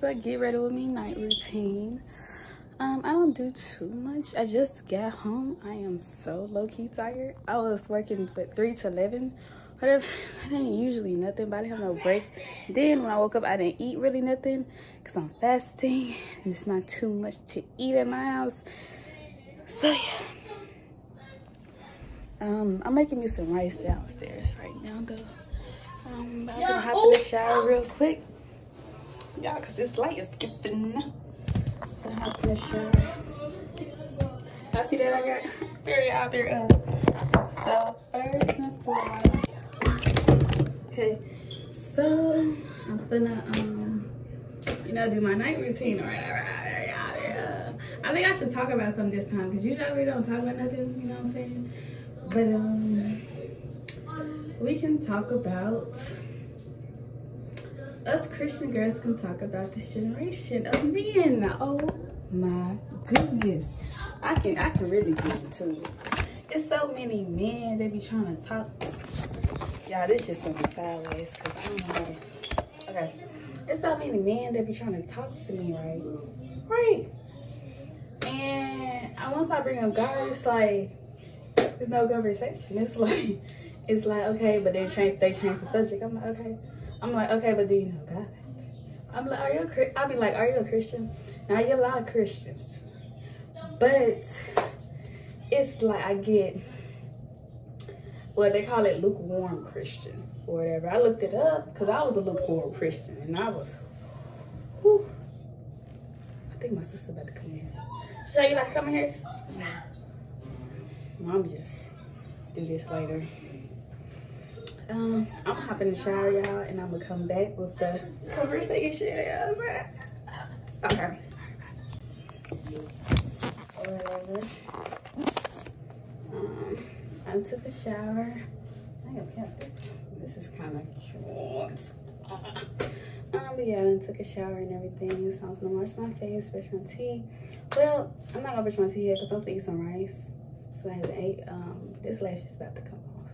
the get ready with me night routine. Um, I don't do too much. I just got home. I am so low-key tired. I was working but 3 to 11. Whatever. I didn't usually nothing, but I didn't have no break. Then when I woke up, I didn't eat really nothing because I'm fasting. And it's not too much to eat at my house. So yeah. Um, I'm making me some rice downstairs right now though. Um, I'm gonna hop in the shower real quick. Y'all, cause this light is shower. I see that I got very out there. Uh, so first and foremost, okay. So I'm gonna um, you know, do my night routine or whatever. I think I should talk about something this time because usually we don't talk about nothing. You know what I'm saying? But um, we can talk about us Christian girls can talk about this generation of men. Oh my goodness. I can I can really get into it. It's so many men they be trying to talk. Y'all, this just gonna be sideways because I don't know. Okay. It's so many men that be trying to talk to me, right? Right. And I once I bring up God, it's like there's no conversation. It's like it's like okay, but they change they change the subject. I'm like okay. I'm like okay, but do you know God? I'm like, are you a I'll be like, are you a Christian? Now I get a lot of Christians, but it's like I get what they call it lukewarm Christian or whatever. I looked it up because I was a lukewarm Christian and I was, whew. I think my sister about to come in. Show you come in here? Yeah. Mom just do this later. Um, I'm gonna hop in the shower, y'all, and I'm gonna come back with the conversation. Okay. Whatever. Um, I took a shower. I have kept this. This is kind of cute. Um, but yeah, I took a shower and everything. So I'm gonna wash my face, brush my teeth. Well, I'm not gonna brush my teeth yet because I'm gonna eat some rice. So I haven't ate. Um, this lash is about to come off.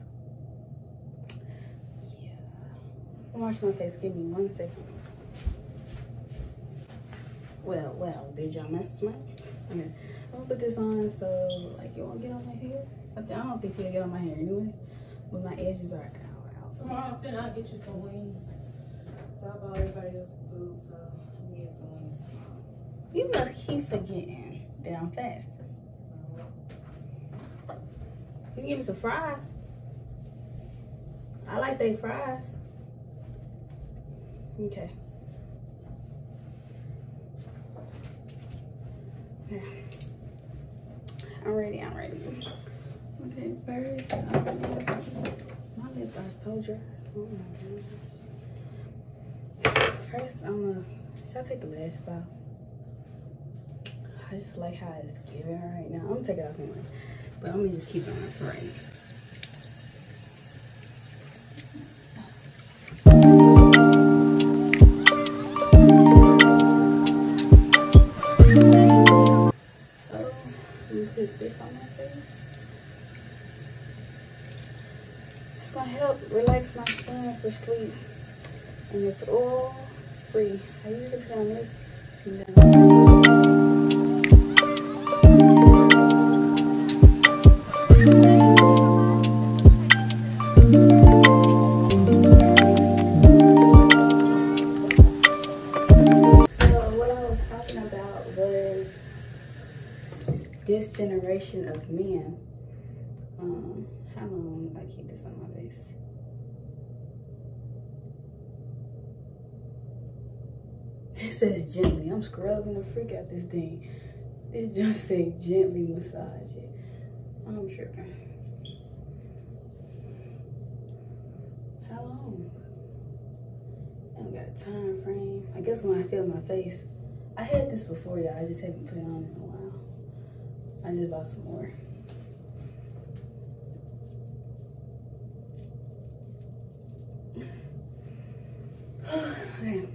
Yeah. I'm wash my face. Give me one second. Well, well, did y'all mess with me? Okay. I'm gonna put this on so like you won't get on my hair. I don't think you'll get on my hair anyway. But my edges are out. out. Tomorrow I'm finna get you some wings. So I bought everybody else some food, so I'm getting some wings tomorrow. You look keep forgetting that I'm fast. You can give me some fries. I like they fries. Okay. Yeah. I'm ready, I'm ready. Okay, first, um, my lips are so dry. Oh my gosh. First, I'm gonna, should I take the lashes off? I just like how it's giving right now. I'm gonna take it off anyway. But I'm gonna just keep it on for right now. It's gonna help relax my skin for sleep. And it's all free. I usually put on this I keep this on my face? It says gently. I'm scrubbing the freak out this thing. It just say gently massage it. I'm tripping. How long? I don't got a time frame. I guess when I feel my face. I had this before, y'all. I just haven't put it on in a while. I just bought some more. okay.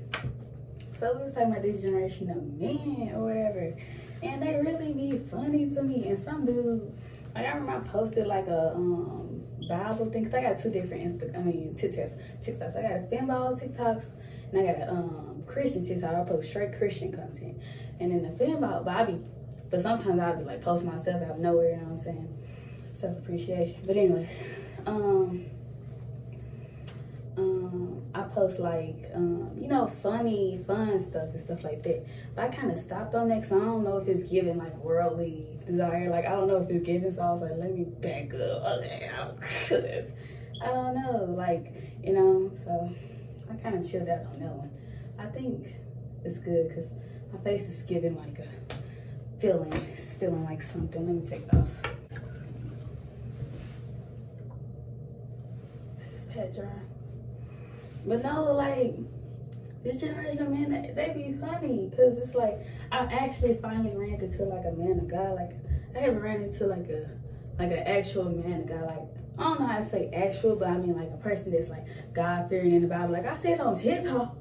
So we was talking about this generation of men or whatever. And they really be funny to me. And some dude, like I remember I posted like a um Bible thing. Cause I got two different Insta. I mean TikToks. TikToks. I got a Fanball TikToks, and I got a um Christian TikTok. I post straight Christian content, and then the Fanball, but I be, but sometimes I'll be like post myself out of nowhere. You know what I'm saying? Self appreciation. But anyways, um um, I post like, um, you know, funny, fun stuff and stuff like that. But I kind of stopped on that because I don't know if it's giving like worldly desire. Like, I don't know if it's giving. So I was like, let me back up. Okay, I don't know. Like, you know, so I kind of chilled out on that one. I think it's good because my face is giving like a feeling. It's feeling like something. Let me take it off. This pad dry. But no, like this generation of men, they, they be funny because it's like I actually finally ran into like a man, a guy. Like I haven't ran into like a like an actual man, a guy. Like I don't know how to say actual, but I mean like a person that's like God fearing in the Bible. Like I see it on TikTok.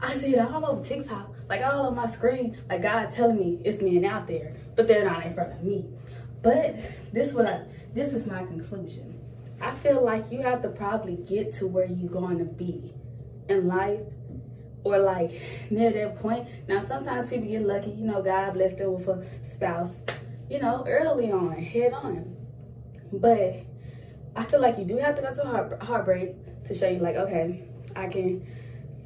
I see it all over TikTok, like all on my screen. Like God telling me it's men out there, but they're not in front of me. But this what I this is my conclusion I feel like you have to probably get to where you're going to be in life or like near that point. Now, sometimes people get lucky, you know, God bless them with a spouse, you know, early on, head on. But I feel like you do have to go to heart, heartbreak to show you, like, okay, I can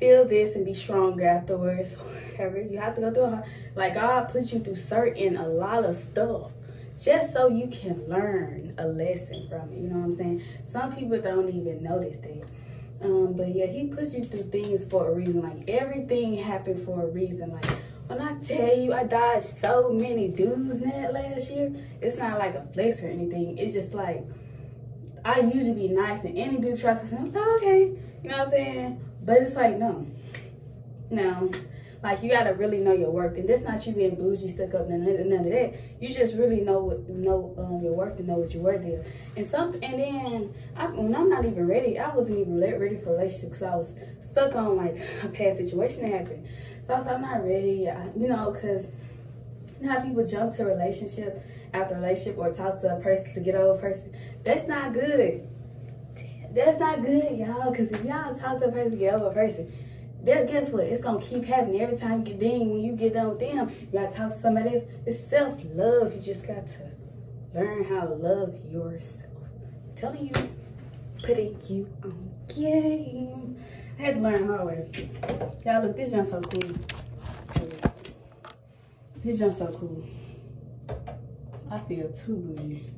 feel this and be stronger afterwards. You have to go through a. Like, God puts you through certain, a lot of stuff just so you can learn a lesson from it. You know what I'm saying? Some people don't even notice that. Um, but yeah, he puts you through things for a reason. Like everything happened for a reason. Like when I tell you I dodged so many dudes that last year, it's not like a flex or anything. It's just like I usually be nice and any dude tries to say, okay, you know what I'm saying? But it's like no. No. Like you gotta really know your worth, and that's not you being bougie, stuck up, none, none of that. You just really know what know um, your worth and know what you're worth is. And some, and then I, when I'm not even ready, I wasn't even ready for relationships. Cause I was stuck on like a past situation that happened. So I was I'm not ready, I, you know, cause you know how people jump to relationship after relationship or talk to a person to get over a person. That's not good. That's not good, y'all. Cause if y'all talk to a person to get over a person that guess what? It's gonna keep happening every time you get done. When you get done with them, you gotta talk to somebody else. It's self-love. You just got to learn how to love yourself. I'm telling you, putting you on game. I had to learn hard way. Y'all look, this jump's so cool. This jump's so cool. I feel too bougie.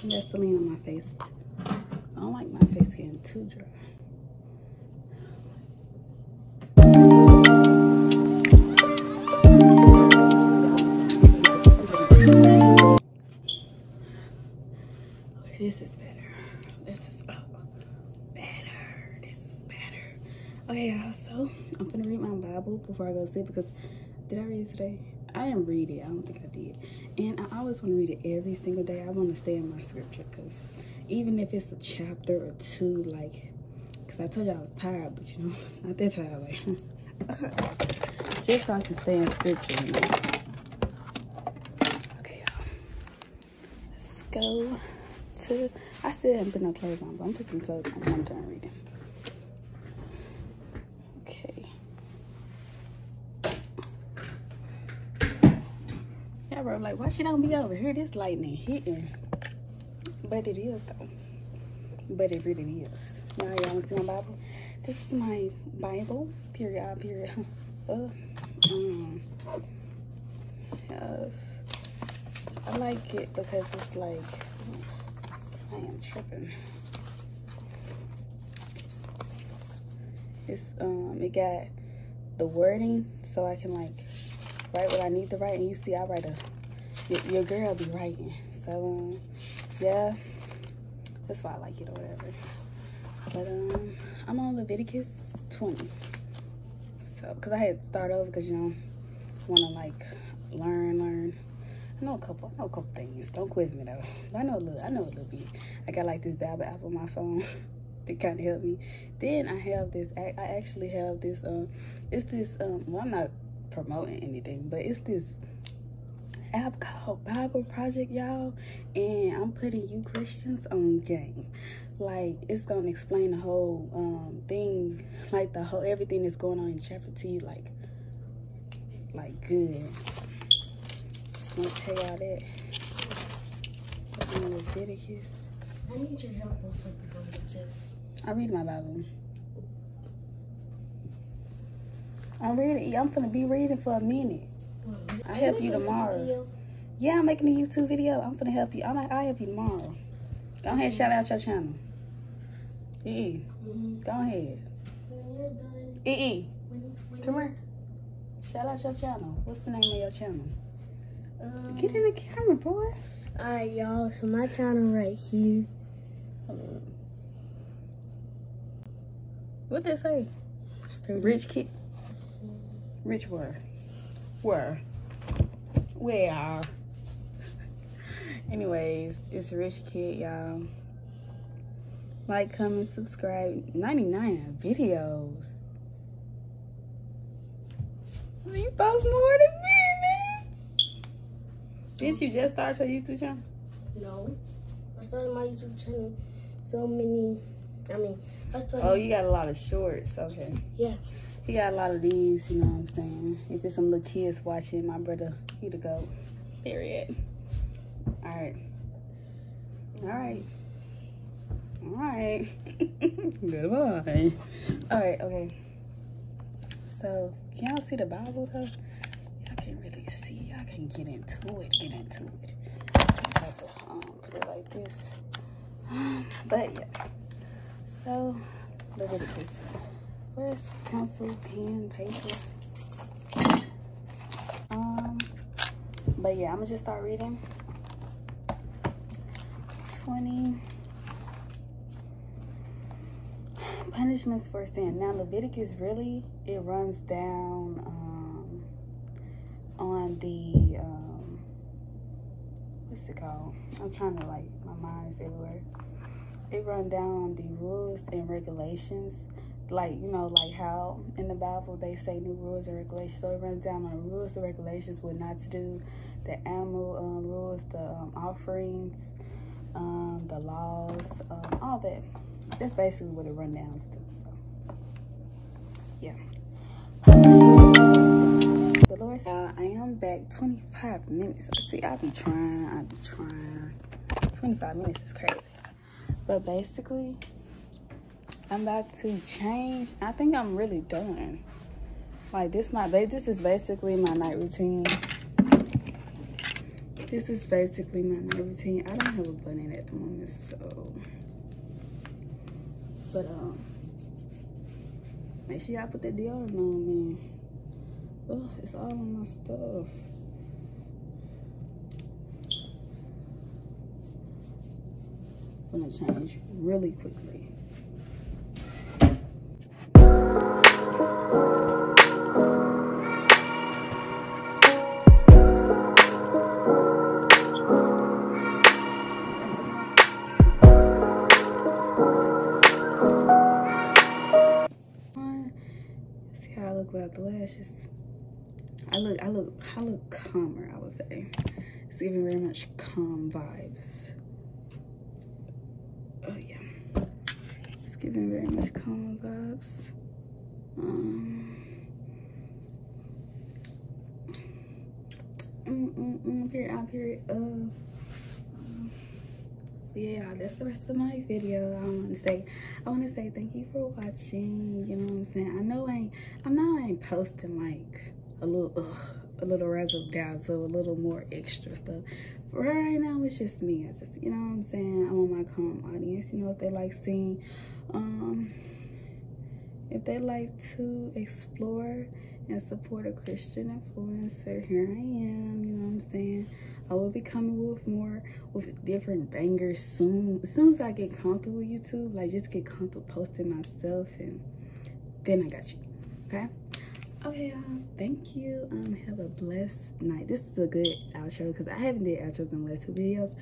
Vaseline on my face. I don't like my face getting too dry. This is better. This is oh, better. This is better. Okay, y'all. So I'm gonna read my Bible before I go to sleep because did I read today? I didn't read it. I don't think I did. And I always want to read it every single day. I want to stay in my scripture because even if it's a chapter or two, like, because I told you I was tired, but you know, not that tired. Like, just so I can stay in scripture. You know? Okay, y'all. Let's go to. I still haven't put no clothes on, but I'm putting clothes on I'm done reading. Like, why she don't be over here? This lightning hitting. But it is, though. But it really is. Now, y'all want to see my Bible? This is my Bible. Period. Period. Uh, um, of I like it because it's like, I am tripping. It's, um, it got the wording so I can like write what I need to write. And you see, I write a, your, girl be writing. So, um, yeah, that's why I like it or whatever. But, um, I'm on Leviticus 20. So, because I had to start over because, you know, want to like learn, learn. I know a couple, I know a couple things. Don't quiz me though. I know a little, I know a little bit. I got like this Bible app on my phone that kind of helped me. Then I have this, I actually have this, um, it's this, um, well, I'm not promoting anything, but it's this app called Bible Project, y'all. And I'm putting you Christians on game. Like, it's gonna explain the whole um thing, like the whole everything that's going on in chapter two, like like good. Just want to tell y'all that. In Leviticus. I need your help on something on the tip. I read my Bible. I'm reading. I'm gonna be reading for a minute. I help you tomorrow. Yeah, I'm making a YouTube video. I'm gonna help you. I'm. like, I'll help you tomorrow. Go ahead, shout out your channel. E. Mm-hmm. Go ahead. When you're done, E. E. when, when Come here. Shout out your channel. What's the name of your channel? Um, Get in the camera, boy. Alright, y'all. So my channel right here. What they say? Sturdy. Rich kid. Rich where? Where? Anyways, it's Rich Kid, y'all. Like, comment, subscribe. 99 videos. You post more than me, man. Didn't you just start your YouTube channel? No. I started my YouTube channel so many. I mean, I started. Oh, you got a lot of shorts. Okay. Yeah. He got a lot of these, you know what I'm saying? If there's some little kids watching, my brother, he the goat. Period. All right. All right. All right. Goodbye. All right, okay. So, can y'all see the Bible though? Y'all can't really see. Y'all can get into it. Get into it. Just have to um, put it like this. But yeah. So, look at this. Where's pencil, pen, paper? Um, but yeah, I'm gonna just start reading. 20 punishments for sin. Now, Leviticus really it runs down um, on the um, what's it called? I'm trying to like my mind is everywhere. It run down on the rules and regulations like you know like how in the bible they say new rules and regulations. So it runs down on the rules and regulations what not to do the animal um, rules the um, offerings um, the laws um, all that. That's basically what it runs down to so yeah. The lord said i am back 25 minutes. See i'll be trying i'll be trying. 25 minutes is crazy. But basically I'm about to change. I think I'm really done. Like this my this is basically my night routine. This is basically my night routine. I don't have a button at the moment, so but um make sure y'all put that deodorant on man. Ugh, it's all on my stuff. I'm gonna change really quickly. Without the lashes. I look, I look, I look calmer. I would say it's giving very much calm vibes. Oh yeah, it's giving very much calm vibes. Um, mm, mm, mm, period, uh, period. Uh, um, yeah, that's the rest of my video. I want to say, I want to say thank you for watching. You know what I'm saying? I know I ain't, I know I ain't posting like a little, ugh, a little razzle dazzle, a little more extra stuff. For right now, it's just me. I just, you know what I'm saying? I'm on my calm audience. You know, if they like seeing, um, if they like to explore and support a Christian influencer, here I am. You know what I'm saying? I will be coming with more, with different bangers soon. As soon as I get comfortable with YouTube, like just get comfortable posting myself and then I got you, okay? Okay, y'all, thank you. Um, have a blessed night. This is a good outro because I haven't did outros in the last two videos.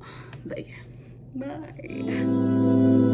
But yeah, bye.